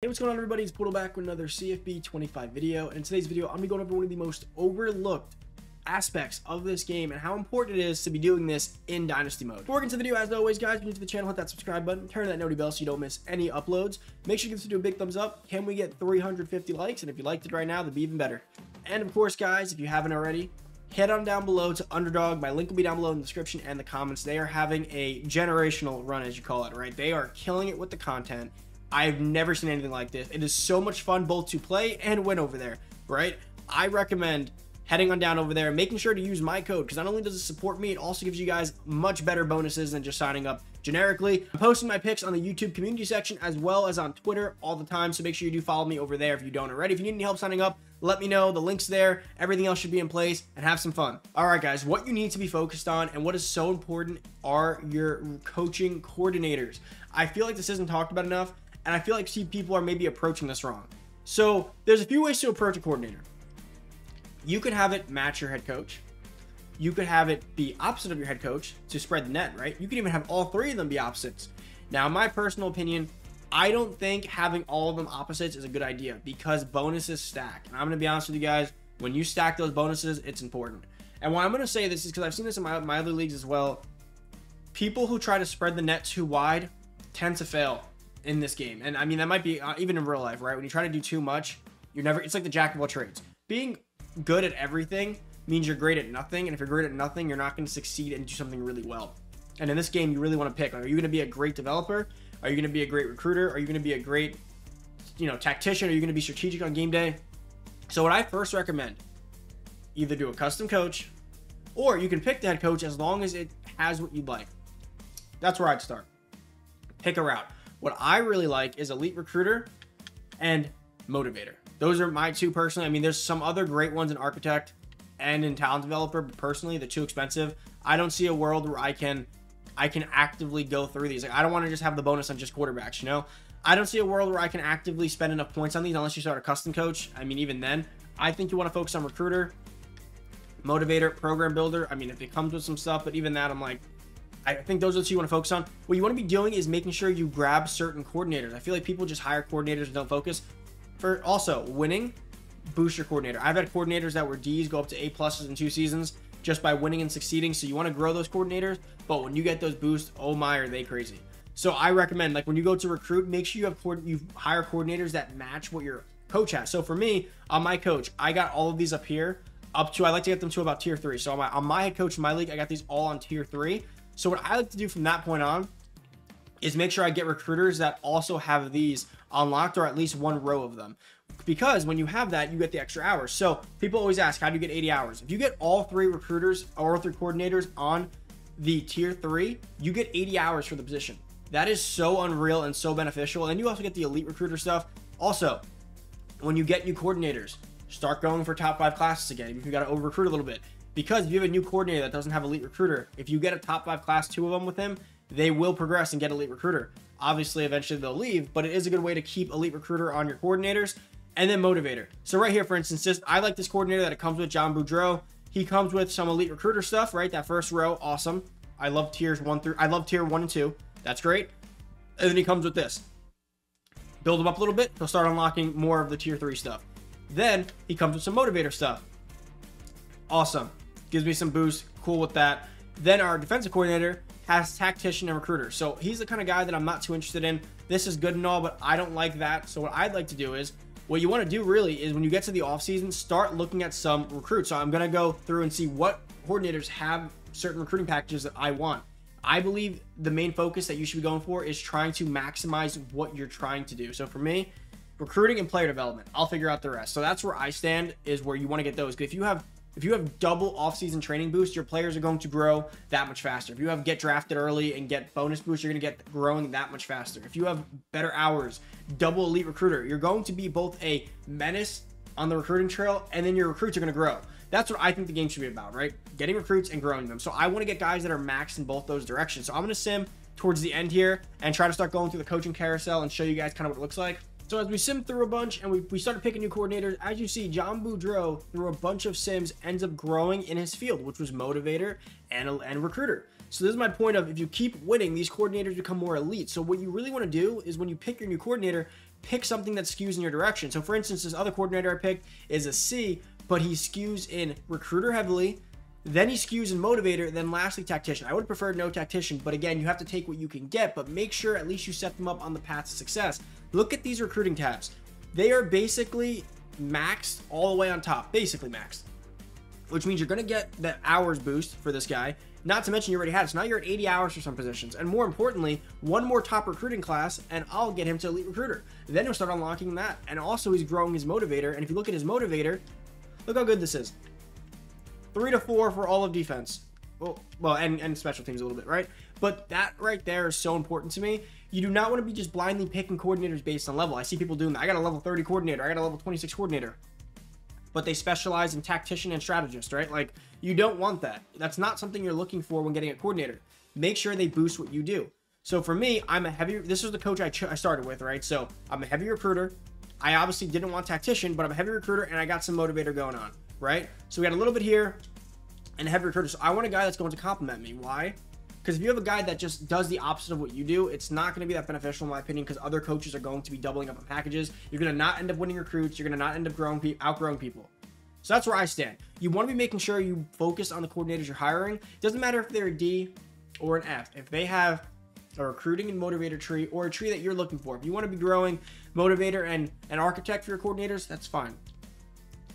Hey, what's going on everybody? It's Poodle back with another CFB 25 video. And in today's video, I'm going to be going over one of the most overlooked aspects of this game and how important it is to be doing this in Dynasty mode. Before we get into the video, as always, guys, if you're new to the channel, hit that subscribe button, turn that noti bell so you don't miss any uploads. Make sure you give this video a big thumbs up. Can we get 350 likes? And if you liked it right now, that'd be even better. And of course, guys, if you haven't already, head on down below to Underdog. My link will be down below in the description and the comments. They are having a generational run, as you call it, right? They are killing it with the content I've never seen anything like this. It is so much fun both to play and win over there, right? I recommend heading on down over there, making sure to use my code because not only does it support me, it also gives you guys much better bonuses than just signing up generically. I'm posting my picks on the YouTube community section as well as on Twitter all the time, so make sure you do follow me over there if you don't already. If you need any help signing up, let me know. The link's there. Everything else should be in place and have some fun. All right, guys, what you need to be focused on and what is so important are your coaching coordinators. I feel like this isn't talked about enough and I feel like see people are maybe approaching this wrong. So there's a few ways to approach a coordinator. You could have it match your head coach. You could have it be opposite of your head coach to spread the net, right? You could even have all three of them be opposites. Now, my personal opinion, I don't think having all of them opposites is a good idea because bonuses stack. And I'm going to be honest with you guys, when you stack those bonuses, it's important. And why I'm going to say this is because I've seen this in my, my other leagues as well. People who try to spread the net too wide tend to fail in this game. And I mean, that might be uh, even in real life, right? When you try to do too much, you're never, it's like the jack of all trades. Being good at everything means you're great at nothing. And if you're great at nothing, you're not going to succeed and do something really well. And in this game, you really want to pick. Like, are you going to be a great developer? Are you going to be a great recruiter? Are you going to be a great, you know, tactician? Are you going to be strategic on game day? So what I first recommend, either do a custom coach or you can pick the head coach as long as it has what you'd like. That's where I'd start. Pick a route. What I really like is Elite Recruiter and Motivator. Those are my two personally. I mean, there's some other great ones in Architect and in Talent Developer, but personally, they're too expensive. I don't see a world where I can I can actively go through these. Like, I don't want to just have the bonus on just quarterbacks, you know? I don't see a world where I can actively spend enough points on these unless you start a custom coach. I mean, even then, I think you want to focus on recruiter, motivator, program builder. I mean, if it comes with some stuff, but even that, I'm like, I think those are the two you want to focus on. What you want to be doing is making sure you grab certain coordinators. I feel like people just hire coordinators and don't focus. For also winning, boost your coordinator. I've had coordinators that were D's go up to A pluses in two seasons just by winning and succeeding. So you want to grow those coordinators, but when you get those boosts, oh my, are they crazy? So I recommend like when you go to recruit, make sure you have you hire coordinators that match what your coach has. So for me, on my coach, I got all of these up here up to I like to get them to about tier three. So on my, on my head coach my league, I got these all on tier three. So what I like to do from that point on is make sure I get recruiters that also have these unlocked or at least one row of them. Because when you have that, you get the extra hours. So people always ask, how do you get 80 hours? If you get all three recruiters or three coordinators on the tier three, you get 80 hours for the position. That is so unreal and so beneficial. And you also get the elite recruiter stuff. Also, when you get new coordinators, start going for top five classes again. You got to over recruit a little bit because if you have a new coordinator that doesn't have elite recruiter, if you get a top five class, two of them with him, they will progress and get elite recruiter. Obviously, eventually they'll leave, but it is a good way to keep elite recruiter on your coordinators and then motivator. So right here, for instance, I like this coordinator that it comes with John Boudreau. He comes with some elite recruiter stuff, right? That first row, awesome. I love tiers one through, I love tier one and two. That's great. And then he comes with this. Build him up a little bit. He'll start unlocking more of the tier three stuff. Then he comes with some motivator stuff. Awesome. Gives me some boost. Cool with that. Then our defensive coordinator has tactician and recruiter. So he's the kind of guy that I'm not too interested in. This is good and all, but I don't like that. So what I'd like to do is what you want to do really is when you get to the offseason, start looking at some recruits. So I'm going to go through and see what coordinators have certain recruiting packages that I want. I believe the main focus that you should be going for is trying to maximize what you're trying to do. So for me, recruiting and player development, I'll figure out the rest. So that's where I stand is where you want to get those. If you have if you have double offseason training boost, your players are going to grow that much faster. If you have get drafted early and get bonus boost, you're going to get growing that much faster. If you have better hours, double elite recruiter, you're going to be both a menace on the recruiting trail and then your recruits are going to grow. That's what I think the game should be about, right? Getting recruits and growing them. So I want to get guys that are maxed in both those directions. So I'm going to sim towards the end here and try to start going through the coaching carousel and show you guys kind of what it looks like. So as we sim through a bunch and we, we started picking new coordinators, as you see, John Boudreau, through a bunch of sims, ends up growing in his field, which was motivator and, and recruiter. So this is my point of if you keep winning, these coordinators become more elite. So what you really want to do is when you pick your new coordinator, pick something that skews in your direction. So for instance, this other coordinator I picked is a C, but he skews in recruiter heavily, then he skews in motivator, then lastly tactician. I would have preferred no tactician, but again, you have to take what you can get, but make sure at least you set them up on the path to success. Look at these recruiting tabs. They are basically maxed all the way on top, basically maxed, which means you're going to get the hours boost for this guy. Not to mention you already had it. So now you're at 80 hours for some positions. And more importantly, one more top recruiting class and I'll get him to elite recruiter. Then he'll start unlocking that. And also he's growing his motivator. And if you look at his motivator, look how good this is. Three to four for all of defense. Well, well, and, and special teams a little bit, right? But that right there is so important to me. You do not want to be just blindly picking coordinators based on level. I see people doing that. I got a level 30 coordinator. I got a level 26 coordinator. But they specialize in tactician and strategist, right? Like, you don't want that. That's not something you're looking for when getting a coordinator. Make sure they boost what you do. So for me, I'm a heavy. This is the coach I, I started with, right? So I'm a heavy recruiter. I obviously didn't want tactician, but I'm a heavy recruiter and I got some motivator going on, right? So we got a little bit here and heavy recruiter. So I want a guy that's going to complement me. Why? Because if you have a guy that just does the opposite of what you do, it's not going to be that beneficial in my opinion. Because other coaches are going to be doubling up on packages. You're going to not end up winning recruits. You're going to not end up growing, pe- outgrowing people. So that's where I stand. You want to be making sure you focus on the coordinators you're hiring. It doesn't matter if they're a D or an F. If they have a recruiting and motivator tree or a tree that you're looking for. If you want to be growing motivator and an architect for your coordinators, that's fine.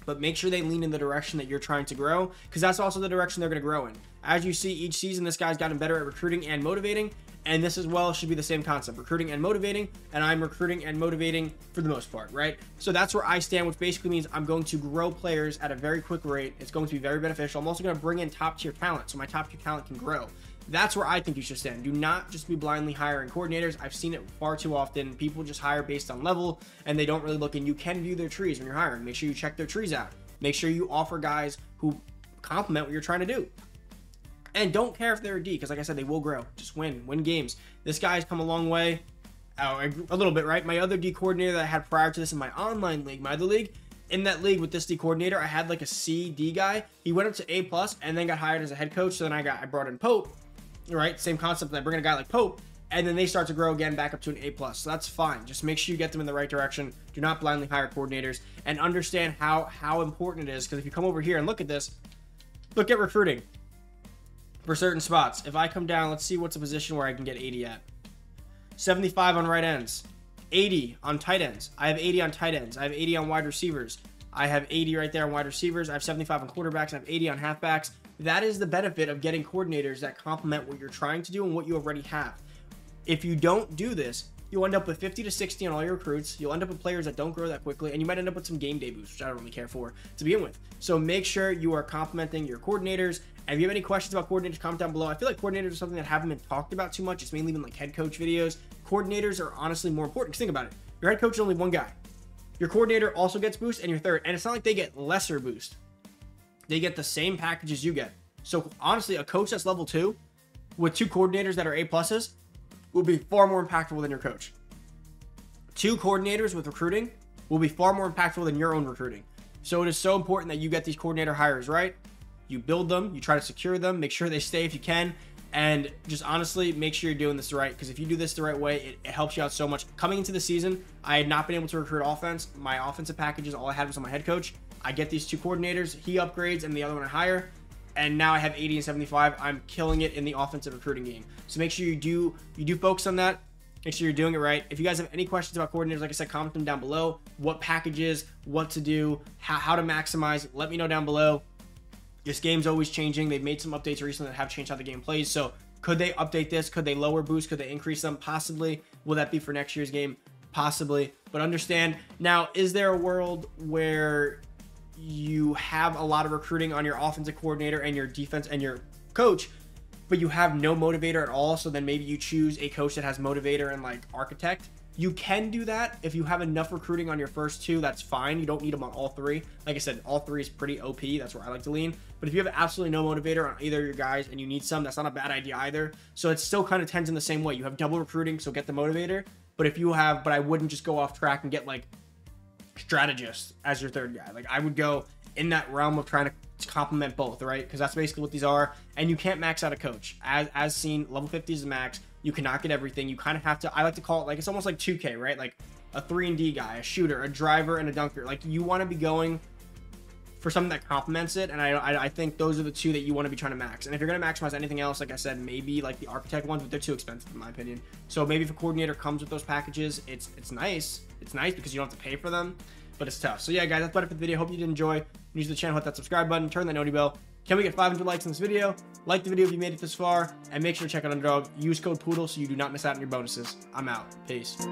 But make sure they lean in the direction that you're trying to grow because that's also the direction they're going to grow in. As you see each season, this guy's gotten better at recruiting and motivating. And this as well should be the same concept recruiting and motivating. And I'm recruiting and motivating for the most part, right? So that's where I stand, which basically means I'm going to grow players at a very quick rate. It's going to be very beneficial. I'm also going to bring in top tier talent so my top tier talent can grow. That's where I think you should stand. Do not just be blindly hiring coordinators. I've seen it far too often. People just hire based on level and they don't really look and you can view their trees when you're hiring. Make sure you check their trees out. Make sure you offer guys who complement what you're trying to do. And don't care if they're a D, because like I said, they will grow. Just win, win games. This guy's come a long way, oh, a little bit, right? My other D coordinator that I had prior to this in my online league, my other league, in that league with this D coordinator, I had like a C D guy. He went up to A plus and then got hired as a head coach. So then I got I brought in Pope, right? Same concept. I bring in a guy like Pope, and then they start to grow again back up to an A plus. So that's fine. Just make sure you get them in the right direction. Do not blindly hire coordinators and understand how how important it is. Because if you come over here and look at this, look at recruiting for certain spots. If I come down, let's see what's a position where I can get 80 at. 75 on right ends, 80 on tight ends. I have 80 on tight ends. I have 80 on wide receivers. I have 80 right there on wide receivers. I have 75 on quarterbacks. I have 80 on halfbacks. That is the benefit of getting coordinators that complement what you're trying to do and what you already have. If you don't do this, you'll end up with 50 to 60 on all your recruits. You'll end up with players that don't grow that quickly, and you might end up with some game day boosts, which I don't really care for to begin with. So make sure you are complimenting your coordinators if you have any questions about coordinators, comment down below. I feel like coordinators are something that haven't been talked about too much. It's mainly been like head coach videos. Coordinators are honestly more important. Think about it. Your head coach is only one guy. Your coordinator also gets boost, and your third. And it's not like they get lesser boost. They get the same packages you get. So honestly, a coach that's level two with two coordinators that are A pluses will be far more impactful than your coach. Two coordinators with recruiting will be far more impactful than your own recruiting. So it is so important that you get these coordinator hires right you build them, you try to secure them, make sure they stay if you can, and just honestly make sure you're doing this right because if you do this the right way, it, it, helps you out so much. Coming into the season, I had not been able to recruit offense. My offensive packages, all I had was on my head coach. I get these two coordinators, he upgrades, and the other one I hire. And now I have 80 and 75. I'm killing it in the offensive recruiting game. So make sure you do you do focus on that. Make sure you're doing it right. If you guys have any questions about coordinators, like I said, comment them down below. What packages, what to do, how, how to maximize. Let me know down below. This game's always changing. They've made some updates recently that have changed how the game plays. So could they update this? Could they lower boost? Could they increase them? Possibly. Will that be for next year's game? Possibly. But understand now, is there a world where you have a lot of recruiting on your offensive coordinator and your defense and your coach, but you have no motivator at all? So then maybe you choose a coach that has motivator and like architect you can do that if you have enough recruiting on your first two. That's fine. You don't need them on all three. Like I said, all three is pretty OP. That's where I like to lean. But if you have absolutely no motivator on either of your guys and you need some, that's not a bad idea either. So it still kind of tends in the same way. You have double recruiting, so get the motivator. But if you have, but I wouldn't just go off track and get like strategist as your third guy. Like I would go in that realm of trying to complement both, right? Because that's basically what these are. And you can't max out a coach. As as seen, level 50 is the max. You cannot get everything. You kind of have to. I like to call it like it's almost like 2K, right? Like a 3 and D guy, a shooter, a driver, and a dunker. Like you want to be going for something that complements it, and I, I, I think those are the two that you want to be trying to max. And if you're going to maximize anything else, like I said, maybe like the architect ones, but they're too expensive in my opinion. So maybe if a coordinator comes with those packages, it's it's nice. It's nice because you don't have to pay for them, but it's tough. So yeah, guys, that's about it for the video. Hope you did enjoy. Use the channel, hit that subscribe button, turn that noty bell. Can we get 500 likes in this video? Like the video if you made it this far, and make sure to check out Underdog. Use code POODLE so you do not miss out on your bonuses. I'm out. Peace.